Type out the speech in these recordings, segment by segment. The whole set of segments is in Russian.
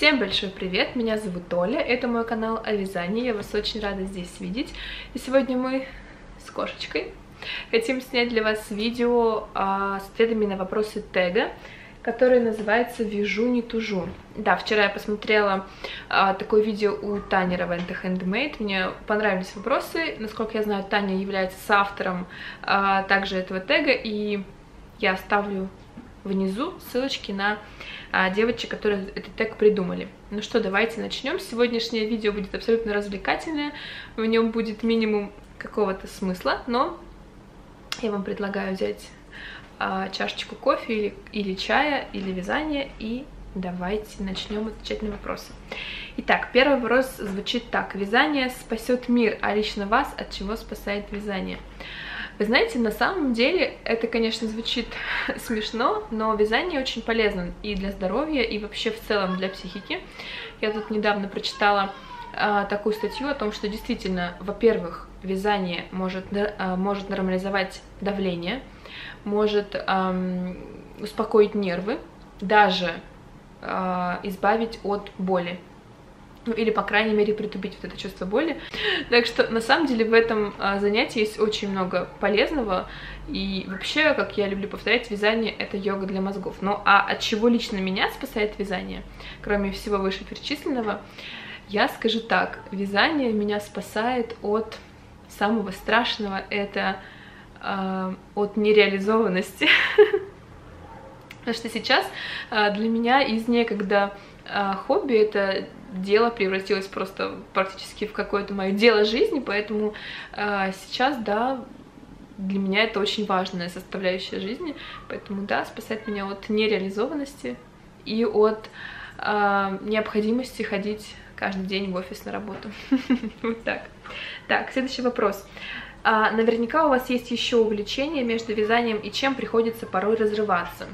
Всем большой привет, меня зовут Оля, это мой канал о вязании, я вас очень рада здесь видеть. И сегодня мы с кошечкой хотим снять для вас видео а, с ответами на вопросы тега, который называется «Вяжу, не тужу». Да, вчера я посмотрела а, такое видео у Тани Равенты Handmade, мне понравились вопросы, насколько я знаю, Таня является соавтором а, также этого тега, и я оставлю внизу ссылочки на а, девочек, которые этот тег придумали. Ну что, давайте начнем. Сегодняшнее видео будет абсолютно развлекательное, в нем будет минимум какого-то смысла, но я вам предлагаю взять а, чашечку кофе или, или чая, или вязания, и давайте начнем отвечать на вопросы. Итак, первый вопрос звучит так. Вязание спасет мир, а лично вас от чего спасает вязание? Вы знаете, на самом деле это, конечно, звучит смешно, но вязание очень полезно и для здоровья, и вообще в целом для психики. Я тут недавно прочитала а, такую статью о том, что действительно, во-первых, вязание может, а, может нормализовать давление, может а, успокоить нервы, даже а, избавить от боли ну или, по крайней мере, притупить вот это чувство боли. Так что, на самом деле, в этом а, занятии есть очень много полезного, и вообще, как я люблю повторять, вязание — это йога для мозгов. Ну, а от чего лично меня спасает вязание, кроме всего вышеперечисленного, я скажу так, вязание меня спасает от самого страшного, это э, от нереализованности. Потому что сейчас э, для меня из некогда хобби это дело превратилось просто практически в какое-то мое дело жизни, поэтому э, сейчас, да, для меня это очень важная составляющая жизни, поэтому, да, спасает меня от нереализованности и от э, необходимости ходить каждый день в офис на работу. Вот так. Так, следующий вопрос. А, наверняка у вас есть еще увлечение между вязанием и чем приходится порой разрываться.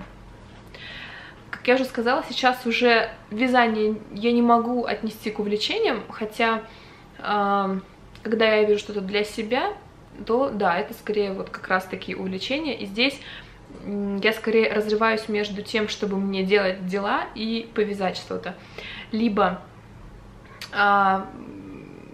Я уже сказала, сейчас уже вязание я не могу отнести к увлечениям, хотя э, когда я вижу что-то для себя, то да, это скорее вот как раз такие увлечения. И здесь я скорее разрываюсь между тем, чтобы мне делать дела и повязать что-то. Либо, э,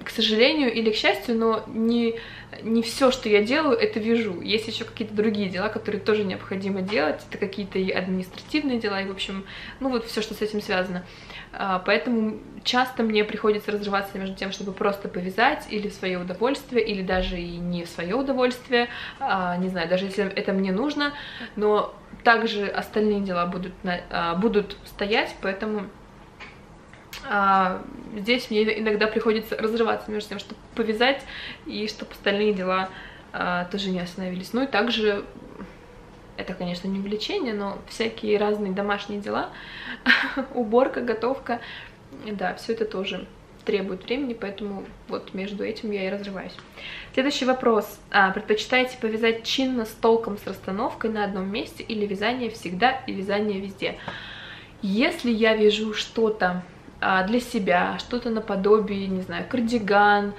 к сожалению или к счастью, но не не все, что я делаю, это вяжу. Есть еще какие-то другие дела, которые тоже необходимо делать. Это какие-то и административные дела, и, в общем, ну вот все, что с этим связано. А, поэтому часто мне приходится разрываться между тем, чтобы просто повязать или в свое удовольствие, или даже и не в свое удовольствие, а, не знаю, даже если это мне нужно, но также остальные дела будут, а, будут стоять, поэтому а, здесь мне иногда приходится разрываться между тем, чтобы повязать и чтобы остальные дела а, тоже не остановились. Ну и также, это, конечно, не увлечение, но всякие разные домашние дела, уборка, готовка, да, все это тоже требует времени, поэтому вот между этим я и разрываюсь. Следующий вопрос. А, предпочитаете повязать чинно с толком, с расстановкой на одном месте или вязание всегда и вязание везде? Если я вяжу что-то для себя, что-то наподобие, не знаю, кардиган,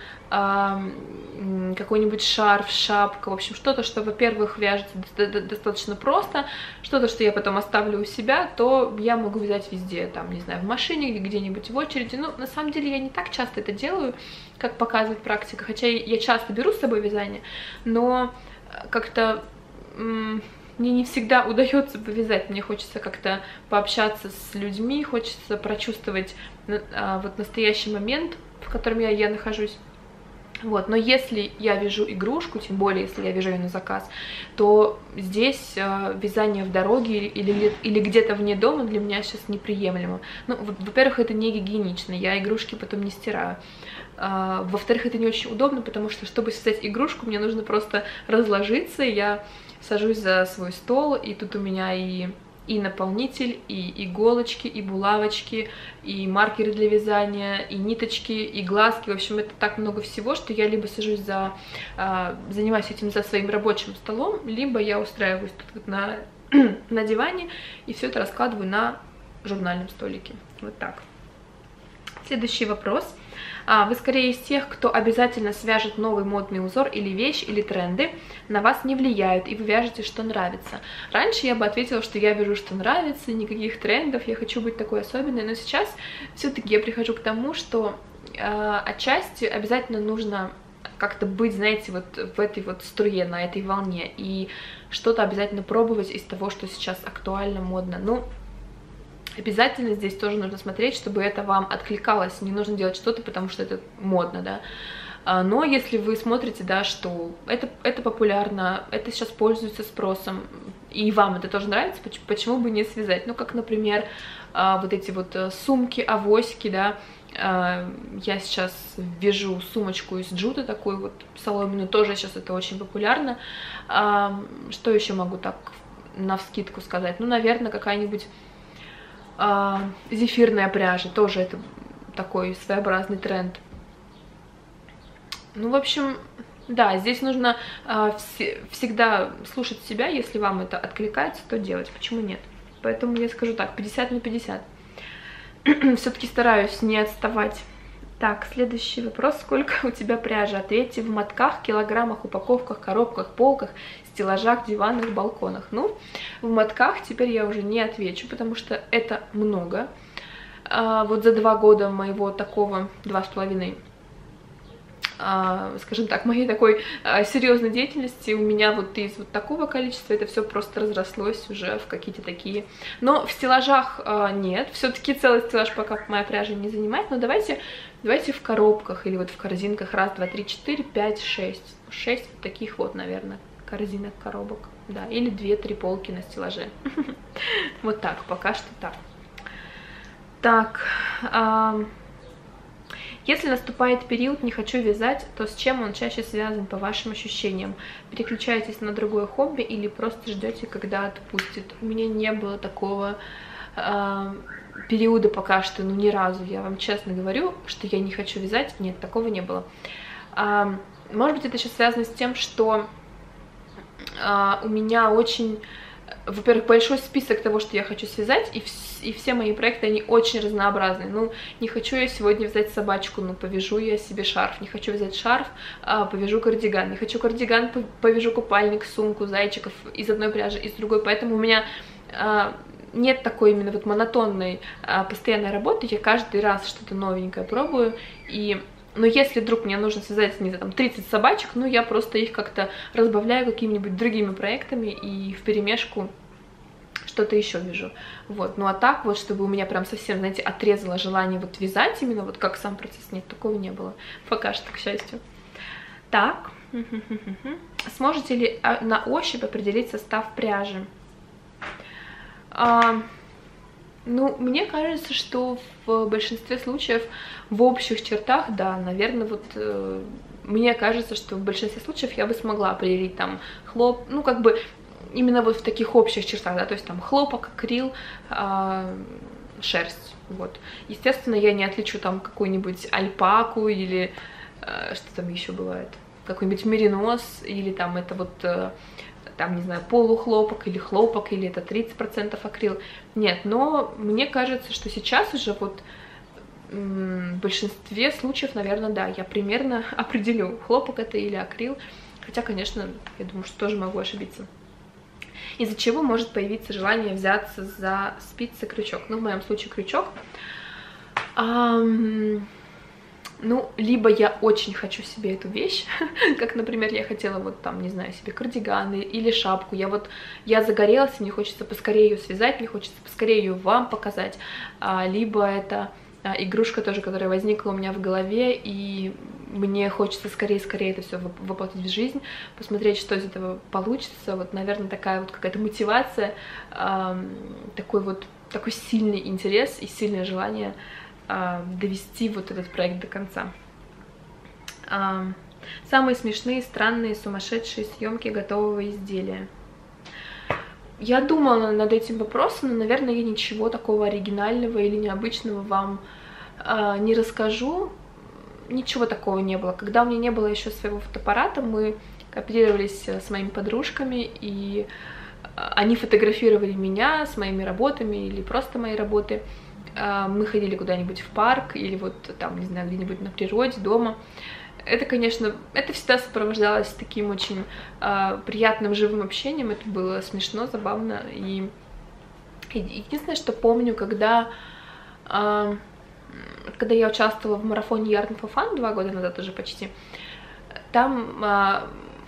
какой-нибудь шарф, шапка, в общем, что-то, что, во-первых, вяжется достаточно просто, что-то, что я потом оставлю у себя, то я могу вязать везде, там, не знаю, в машине, где-нибудь в очереди. Ну, на самом деле, я не так часто это делаю, как показывает практика, хотя я часто беру с собой вязание, но как-то мне не всегда удается повязать, мне хочется как-то пообщаться с людьми, хочется прочувствовать а, вот настоящий момент, в котором я, я нахожусь. Вот, но если я вяжу игрушку, тем более если я вяжу ее на заказ, то здесь э, вязание в дороге или, или, или где-то вне дома для меня сейчас неприемлемо. Ну, во-первых, это не гигиенично, я игрушки потом не стираю. Uh, Во-вторых, это не очень удобно, потому что, чтобы связать игрушку, мне нужно просто разложиться. Я сажусь за свой стол, и тут у меня и и наполнитель, и иголочки, и булавочки, и маркеры для вязания, и ниточки, и глазки. В общем, это так много всего, что я либо сажусь за... Э, занимаюсь этим за своим рабочим столом, либо я устраиваюсь тут на, на диване и все это раскладываю на журнальном столике. Вот так. следующий вопрос. А, вы скорее из тех, кто обязательно свяжет новый модный узор или вещь, или тренды, на вас не влияют, и вы вяжете, что нравится. Раньше я бы ответила, что я вяжу, что нравится, никаких трендов, я хочу быть такой особенной, но сейчас все-таки я прихожу к тому, что э, отчасти обязательно нужно как-то быть, знаете, вот в этой вот струе, на этой волне, и что-то обязательно пробовать из того, что сейчас актуально, модно. Ну, обязательно здесь тоже нужно смотреть, чтобы это вам откликалось, не нужно делать что-то, потому что это модно, да. А, но если вы смотрите, да, что это, это популярно, это сейчас пользуется спросом, и вам это тоже нравится, почему бы не связать? Ну, как, например, а, вот эти вот э, сумки, авоськи, да, а, я сейчас вяжу сумочку из джута, такую вот соломенную, тоже сейчас это очень популярно. Что еще могу так на вскидку сказать? Ну, наверное, какая-нибудь зефирная пряжа, тоже это такой своеобразный тренд. Ну, в общем, да, здесь нужно э, вс всегда слушать себя, если вам это откликается, то делать, почему нет. Поэтому я скажу так, 50 на 50. Все-таки стараюсь не отставать. Так, следующий вопрос. Сколько у тебя пряжи? Ответьте в мотках, килограммах, упаковках, коробках, полках, стеллажах, диванах, балконах. Ну, в мотках теперь я уже не отвечу, потому что это много. А, вот за два года моего такого, два с половиной скажем так, моей такой а, серьезной деятельности у меня вот из вот такого количества это все просто разрослось уже в какие-то такие. Но в стеллажах а, нет, все-таки целый стеллаж пока моя пряжа не занимает, но давайте, давайте в коробках или вот в корзинках раз, два, три, четыре, пять, шесть. Шесть вот таких вот, наверное, корзинок, коробок, да, или две-три полки на стеллаже. Вот так, пока что так. Так, если наступает период «не хочу вязать», то с чем он чаще связан, по вашим ощущениям? Переключаетесь на другое хобби или просто ждете, когда отпустит? У меня не было такого э, периода пока что, ну ни разу. Я вам честно говорю, что я не хочу вязать. Нет, такого не было. Э, может быть, это еще связано с тем, что э, у меня очень во-первых, большой список того, что я хочу связать, и, и все мои проекты, они очень разнообразные. Ну, не хочу я сегодня вязать собачку, ну, повяжу я себе шарф. Не хочу вязать шарф, а, повяжу кардиган. Не хочу кардиган, повяжу купальник, сумку, зайчиков из одной пряжи, из другой. Поэтому у меня... А, нет такой именно вот монотонной а, постоянной работы, я каждый раз что-то новенькое пробую, и но если вдруг мне нужно связать, не знаю, там 30 собачек, ну я просто их как-то разбавляю какими-нибудь другими проектами и в перемешку что-то еще вяжу. Вот, ну а так вот, чтобы у меня прям совсем, знаете, отрезало желание вот вязать именно, вот как сам процесс, нет, такого не было. Пока что, к счастью. Так, сможете ли а, на ощупь определить состав пряжи? А, ну, мне кажется, что в большинстве случаев, в общих чертах, да, наверное, вот э, мне кажется, что в большинстве случаев я бы смогла определить там хлоп, ну, как бы именно вот в таких общих чертах, да, то есть там хлопок, акрил, э, шерсть, вот. Естественно, я не отличу там какую-нибудь альпаку или э, что там еще бывает, какой-нибудь меринос или там это вот... Э, там, не знаю, полухлопок или хлопок, или это 30% акрил. Нет, но мне кажется, что сейчас уже вот в большинстве случаев, наверное, да, я примерно определю, хлопок это или акрил. Хотя, конечно, я думаю, что тоже могу ошибиться. Из-за чего может появиться желание взяться за спицы крючок. Ну, в моем случае крючок. Um, ну, либо я очень хочу себе эту вещь, как, например, я хотела вот там, не знаю, себе кардиганы или шапку. Я вот, я загорелась, мне хочется поскорее ее связать, мне хочется поскорее ее вам показать. А, либо это а, игрушка тоже, которая возникла у меня в голове, и мне хочется скорее-скорее это все воплотить в жизнь, посмотреть, что из этого получится. Вот, наверное, такая вот какая-то мотивация, э, такой вот такой сильный интерес и сильное желание а, довести вот этот проект до конца. А, самые смешные, странные, сумасшедшие съемки готового изделия. Я думала над этим вопросом, но, наверное, я ничего такого оригинального или необычного вам э, не расскажу. Ничего такого не было. Когда у меня не было еще своего фотоаппарата, мы кооперировались с моими подружками, и они фотографировали меня с моими работами или просто мои работы. Э, мы ходили куда-нибудь в парк или вот там, не знаю, где-нибудь на природе, дома, это, конечно, это всегда сопровождалось таким очень э, приятным живым общением, это было смешно, забавно, и, и единственное, что помню, когда, э, когда я участвовала в марафоне Yarn for Fun два года назад уже почти, там э,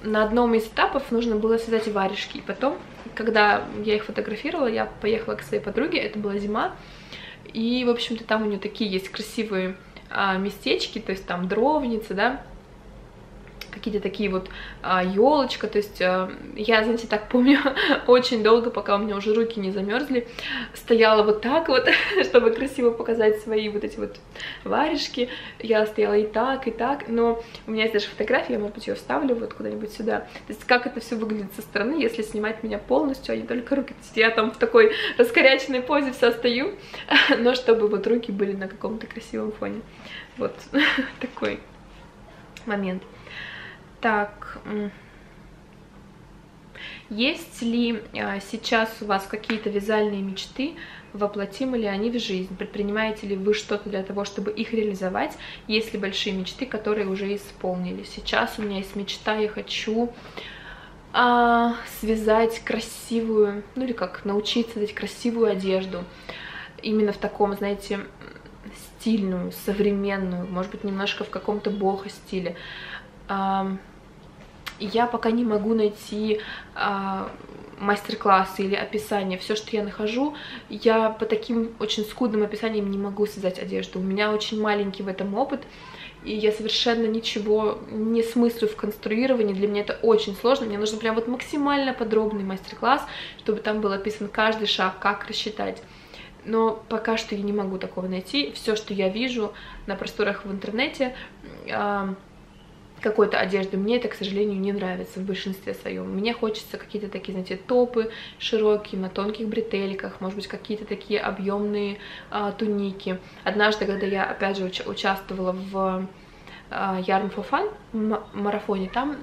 на одном из этапов нужно было связать варежки, и потом, когда я их фотографировала, я поехала к своей подруге, это была зима, и, в общем-то, там у нее такие есть красивые а, местечки, то есть там дровница, да, какие-то такие вот а, елочка, то есть а, я, знаете, так помню, очень долго, пока у меня уже руки не замерзли, стояла вот так вот, чтобы красиво показать свои вот эти вот варежки, я стояла и так, и так, но у меня есть даже фотография, я, может быть, ее вставлю вот куда-нибудь сюда, то есть как это все выглядит со стороны, если снимать меня полностью, а не только руки, то есть я там в такой раскоряченной позе вся стою, но чтобы вот руки были на каком-то красивом фоне, вот такой момент. Так, есть ли а, сейчас у вас какие-то вязальные мечты, воплотимы ли они в жизнь? Предпринимаете ли вы что-то для того, чтобы их реализовать? Есть ли большие мечты, которые уже исполнились? Сейчас у меня есть мечта, я хочу а, связать красивую, ну или как, научиться вязать красивую одежду. Именно в таком, знаете, стильную, современную, может быть, немножко в каком-то бохо стиле. А, я пока не могу найти а, мастер-классы или описание. Все, что я нахожу, я по таким очень скудным описаниям не могу связать одежду. У меня очень маленький в этом опыт, и я совершенно ничего не смыслю в конструировании. Для меня это очень сложно. Мне нужен прям вот максимально подробный мастер-класс, чтобы там был описан каждый шаг, как рассчитать. Но пока что я не могу такого найти. Все, что я вижу на просторах в интернете, какой-то одежды. Мне это, к сожалению, не нравится в большинстве своем. Мне хочется какие-то такие, знаете, топы широкие, на тонких бретельках, может быть, какие-то такие объемные а, туники. Однажды, когда я, опять же, уч участвовала в Yarn for Fun марафоне, там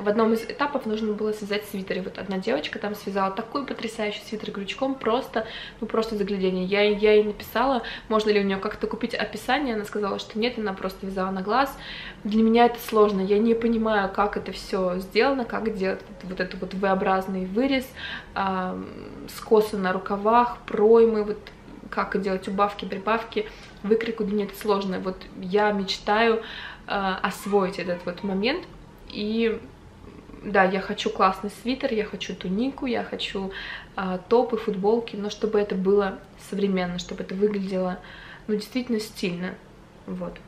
в одном из этапов нужно было связать свитер. И вот одна девочка там связала такой потрясающий свитер крючком, просто, ну просто заглядение. Я, я ей написала, можно ли у нее как-то купить описание, она сказала, что нет, она просто вязала на глаз. Для меня это сложно, я не понимаю, как это все сделано, как делать вот этот вот V-образный вырез, э, скосы на рукавах, проймы, вот как делать убавки, прибавки, выкройку, для меня это сложно. Вот я мечтаю э, освоить этот вот момент. И да, я хочу классный свитер, я хочу тунику, я хочу э, топы, футболки, но чтобы это было современно, чтобы это выглядело, ну, действительно стильно. Вот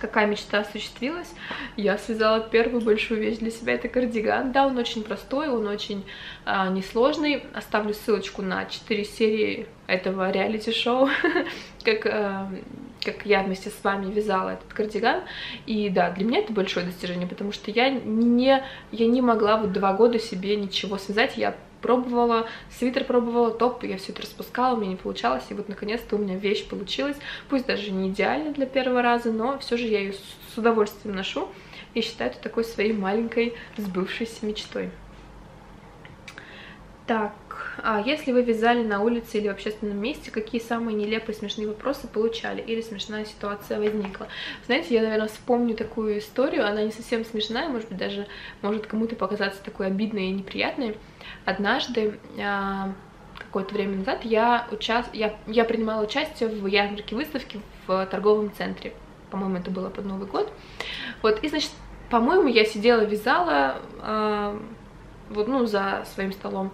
какая мечта осуществилась. Я связала первую большую вещь для себя, это кардиган. Да, он очень простой, он очень а, несложный. Оставлю ссылочку на 4 серии этого реалити-шоу, как, а, как я вместе с вами вязала этот кардиган. И да, для меня это большое достижение, потому что я не, я не могла вот два года себе ничего связать. Я пробовала, свитер пробовала, топ, я все это распускала, у меня не получалось, и вот наконец-то у меня вещь получилась, пусть даже не идеально для первого раза, но все же я ее с удовольствием ношу и считаю это такой своей маленькой сбывшейся мечтой. Так, а если вы вязали на улице или в общественном месте, какие самые нелепые смешные вопросы получали или смешная ситуация возникла? Знаете, я, наверное, вспомню такую историю, она не совсем смешная, может быть, даже может кому-то показаться такой обидной и неприятной. Однажды, а, какое-то время назад, я, уча... я, я принимала участие в ярмарке выставки в торговом центре. По-моему, это было под Новый год. Вот, и, значит, по-моему, я сидела, вязала, э, вот, ну, за своим столом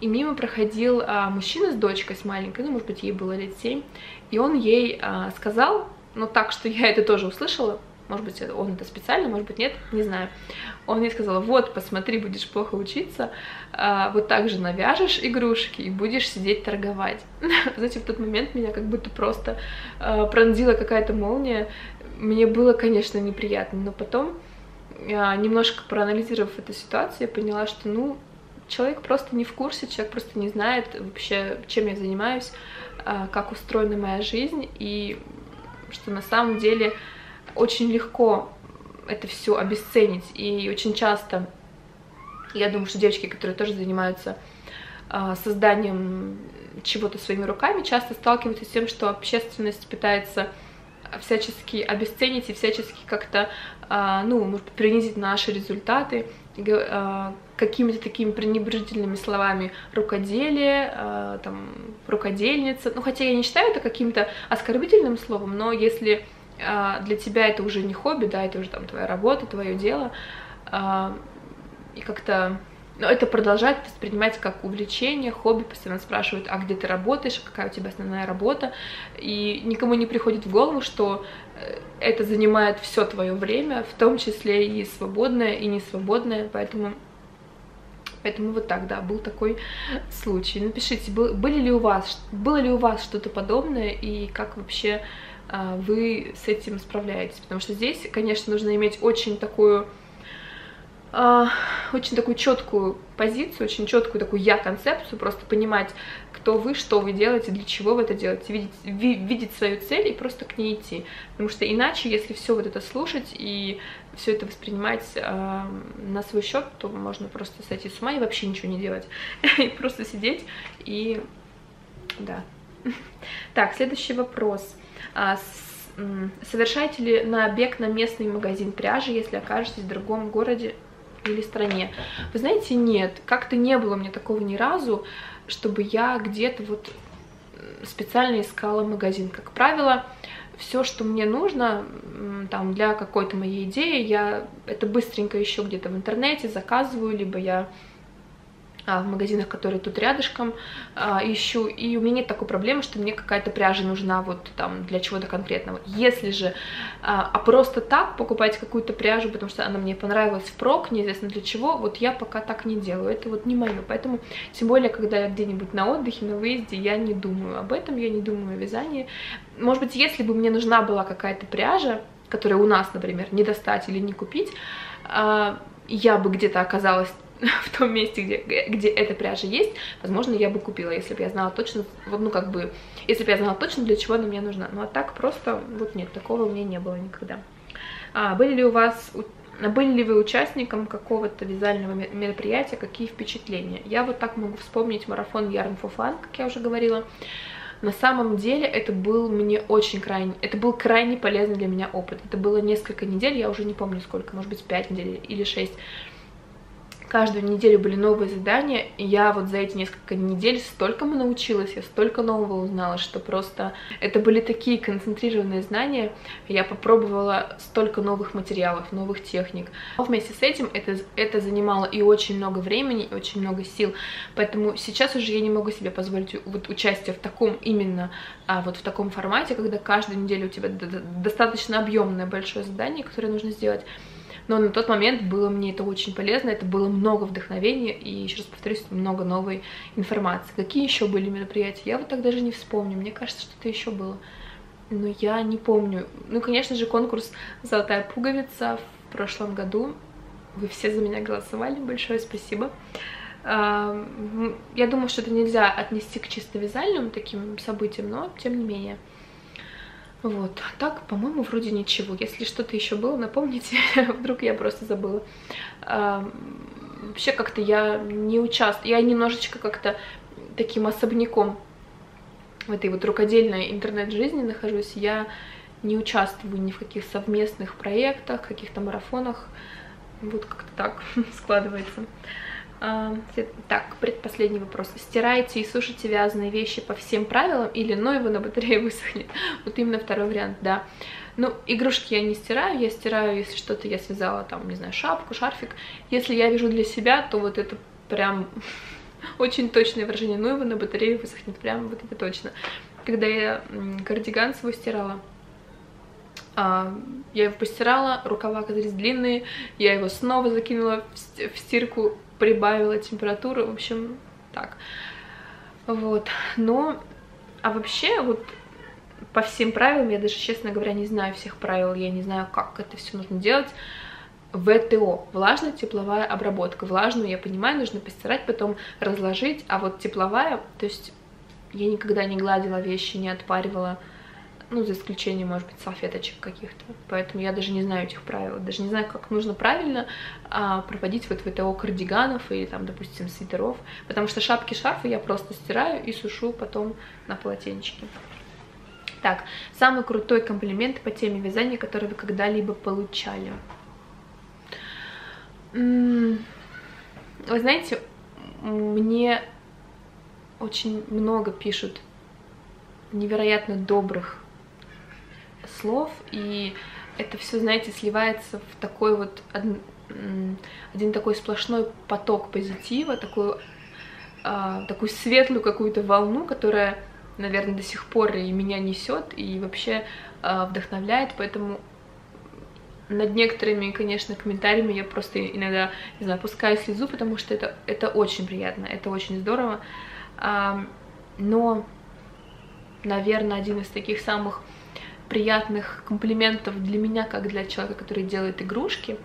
и мимо проходил а, мужчина с дочкой, с маленькой, ну, может быть, ей было лет 7, и он ей а, сказал, ну, так, что я это тоже услышала, может быть, он это специально, может быть, нет, не знаю. Он мне сказал, вот, посмотри, будешь плохо учиться, а, вот так же навяжешь игрушки и будешь сидеть торговать. Знаете, в тот момент меня как будто просто а, пронзила какая-то молния. Мне было, конечно, неприятно, но потом, немножко проанализировав эту ситуацию, я поняла, что, ну, человек просто не в курсе, человек просто не знает вообще, чем я занимаюсь, а, как устроена моя жизнь, и что на самом деле очень легко это все обесценить, и очень часто, я думаю, что девочки, которые тоже занимаются а, созданием чего-то своими руками, часто сталкиваются с тем, что общественность пытается всячески обесценить и всячески как-то, а, ну, может, принизить наши результаты а, какими-то такими пренебрежительными словами рукоделие, а, там, рукодельница. Ну, хотя я не считаю это каким-то оскорбительным словом, но если для тебя это уже не хобби, да, это уже там твоя работа, твое дело, и как-то но это продолжать воспринимать как увлечение, хобби, постоянно спрашивают, а где ты работаешь, какая у тебя основная работа, и никому не приходит в голову, что э, это занимает все твое время, в том числе и свободное, и несвободное, поэтому Поэтому вот так, да, был такой случай. Напишите, был, были ли у вас, было ли у вас что-то подобное и как вообще а, вы с этим справляетесь. Потому что здесь, конечно, нужно иметь очень такую очень такую четкую позицию, очень четкую такую я-концепцию, просто понимать, кто вы, что вы делаете, для чего вы это делаете, видеть, ви, видеть свою цель и просто к ней идти. Потому что иначе, если все вот это слушать и все это воспринимать э, на свой счет, то можно просто сойти с ума и вообще ничего не делать. И просто сидеть и... Да. Так, следующий вопрос. А, совершаете ли набег на местный магазин пряжи, если окажетесь в другом городе или стране. Вы знаете, нет, как-то не было мне такого ни разу, чтобы я где-то вот специально искала магазин. Как правило, все, что мне нужно там для какой-то моей идеи, я это быстренько еще где-то в интернете заказываю, либо я в магазинах, которые тут рядышком а, ищу, и у меня нет такой проблемы, что мне какая-то пряжа нужна вот там для чего-то конкретного. Если же, а, а просто так покупать какую-то пряжу, потому что она мне понравилась впрок, неизвестно для чего, вот я пока так не делаю, это вот не мое, поэтому, тем более, когда я где-нибудь на отдыхе, на выезде, я не думаю об этом, я не думаю о вязании. Может быть, если бы мне нужна была какая-то пряжа, которая у нас, например, не достать или не купить, я бы где-то оказалась в том месте, где, где эта пряжа есть, возможно, я бы купила, если бы я знала точно, вот, ну, как бы, если бы я знала точно, для чего она мне нужна. Ну, а так просто, вот нет, такого у меня не было никогда. А, были ли у вас, были ли вы участником какого-то вязального мероприятия, какие впечатления? Я вот так могу вспомнить марафон Yarn for Fun, как я уже говорила. На самом деле это был мне очень крайне, это был крайне полезный для меня опыт. Это было несколько недель, я уже не помню сколько, может быть 5 недель или 6 Каждую неделю были новые задания, и я вот за эти несколько недель столько научилась, я столько нового узнала, что просто это были такие концентрированные знания, я попробовала столько новых материалов, новых техник. Но вместе с этим это, это занимало и очень много времени, и очень много сил, поэтому сейчас уже я не могу себе позволить вот участие в таком именно, а, вот в таком формате, когда каждую неделю у тебя достаточно объемное большое задание, которое нужно сделать, но на тот момент было мне это очень полезно, это было много вдохновения и, еще раз повторюсь, много новой информации. Какие еще были мероприятия? Я вот так даже не вспомню, мне кажется, что-то еще было. Но я не помню. Ну, конечно же, конкурс «Золотая пуговица» в прошлом году. Вы все за меня голосовали, большое спасибо. Я думаю, что это нельзя отнести к чисто вязальным таким событиям, но тем не менее. Вот, так, по-моему, вроде ничего. Если что-то еще было, напомните, вдруг я просто забыла. А, вообще как-то я не участвую, я немножечко как-то таким особняком в этой вот рукодельной интернет-жизни нахожусь. Я не участвую ни в каких совместных проектах, каких-то марафонах. Вот как-то так складывается. Так, предпоследний вопрос. Стираете и сушите вязаные вещи по всем правилам или но его на батарее высохнет? Вот именно второй вариант, да. Ну, игрушки я не стираю, я стираю, если что-то я связала, там, не знаю, шапку, шарфик. Если я вяжу для себя, то вот это прям очень точное выражение, ну его на батарее высохнет, прям вот это точно. Когда я кардиган свой стирала, а, я его постирала, рукава оказались длинные, я его снова закинула в стирку, прибавила температуру, в общем, так. Вот, но, а вообще, вот по всем правилам, я даже, честно говоря, не знаю всех правил, я не знаю, как это все нужно делать. ВТО, влажная тепловая обработка. Влажную, я понимаю, нужно постирать, потом разложить, а вот тепловая, то есть я никогда не гладила вещи, не отпаривала ну, за исключением, может быть, салфеточек каких-то. Поэтому я даже не знаю этих правил, даже не знаю, как нужно правильно а, проводить вот ВТО кардиганов или там, допустим, свитеров, потому что шапки-шарфы я просто стираю и сушу потом на полотенчике. Так, самый крутой комплимент по теме вязания, который вы когда-либо получали. Вы знаете, мне очень много пишут невероятно добрых слов, и это все, знаете, сливается в такой вот один, такой сплошной поток позитива, такую, а, такую светлую какую-то волну, которая, наверное, до сих пор и меня несет, и вообще а, вдохновляет, поэтому над некоторыми, конечно, комментариями я просто иногда, не знаю, пускаю слезу, потому что это, это очень приятно, это очень здорово. Но, наверное, один из таких самых приятных комплиментов для меня, как для человека, который делает игрушки,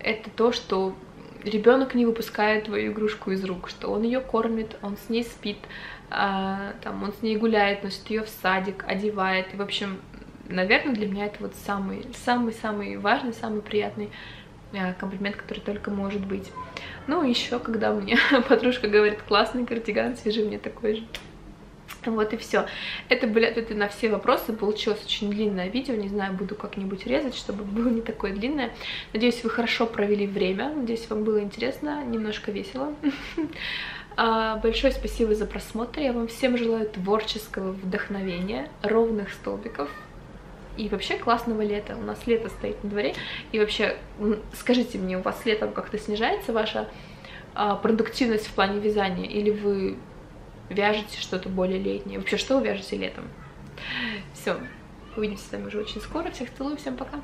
это то, что ребенок не выпускает твою игрушку из рук, что он ее кормит, он с ней спит, а, там, он с ней гуляет, носит ее в садик, одевает. И, в общем, наверное, для меня это вот самый, самый, самый важный, самый приятный а, комплимент, который только может быть. Ну, еще, когда мне подружка говорит, классный кардиган, свяжи мне такой же. Вот и все. Это были ответы на все вопросы. Получилось очень длинное видео. Не знаю, буду как-нибудь резать, чтобы было не такое длинное. Надеюсь, вы хорошо провели время. Надеюсь, вам было интересно, немножко весело. А, большое спасибо за просмотр. Я вам всем желаю творческого вдохновения, ровных столбиков, и вообще классного лета. У нас лето стоит на дворе. И вообще, скажите мне, у вас летом как-то снижается ваша а, продуктивность в плане вязания? Или вы вяжете что-то более летнее. Вообще, что вы вяжете летом? Все, увидимся с вами уже очень скоро. Всех целую, всем пока.